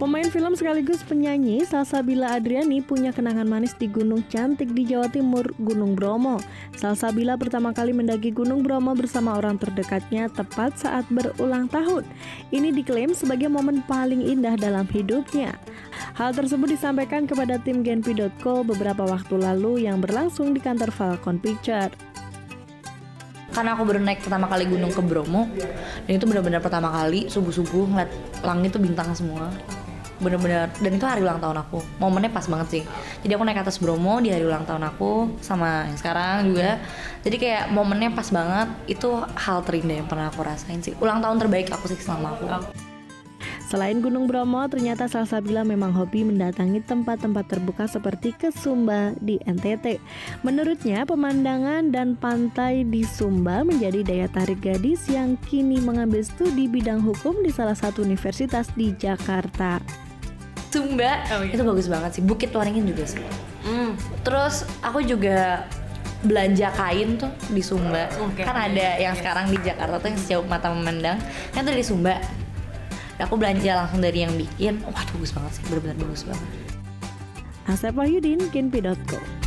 Pemain film sekaligus penyanyi Salsabila Adriani punya kenangan manis di gunung cantik di Jawa Timur, Gunung Bromo. Salsabila pertama kali mendaki Gunung Bromo bersama orang terdekatnya tepat saat berulang tahun. Ini diklaim sebagai momen paling indah dalam hidupnya. Hal tersebut disampaikan kepada tim Genpi.co beberapa waktu lalu yang berlangsung di kantor Falcon Picture karena aku baru naik pertama kali gunung ke Bromo dan itu benar-benar pertama kali subuh-subuh ngeliat langit tuh bintang semua bener-bener dan itu hari ulang tahun aku. Momennya pas banget sih. Jadi aku naik atas Bromo di hari ulang tahun aku sama yang sekarang juga. Jadi kayak momennya pas banget. Itu hal terindah yang pernah aku rasain sih. Ulang tahun terbaik aku sih selama aku. Selain Gunung Bromo, ternyata Salsabila memang hobi mendatangi tempat-tempat terbuka seperti ke Sumba di NTT. Menurutnya, pemandangan dan pantai di Sumba menjadi daya tarik gadis yang kini mengambil studi bidang hukum di salah satu universitas di Jakarta. Sumba oh, iya. itu bagus banget sih. Bukit Waringin juga sih. Mm. terus aku juga belanja kain tuh di Sumba. Okay. kan ada yang sekarang di Jakarta tuh yang sejauh mata memandang. Kan tuh di Sumba. Aku belanja langsung dari yang bikin. Wah bagus banget sih. Benar-benar bagus banget. Asep Wahyudin, Kinpi.co